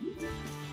Música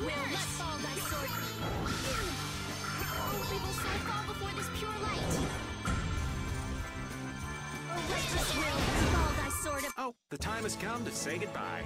will not fall sword. Will fall before this pure light. Will fall sword. Oh, the time has come to say goodbye.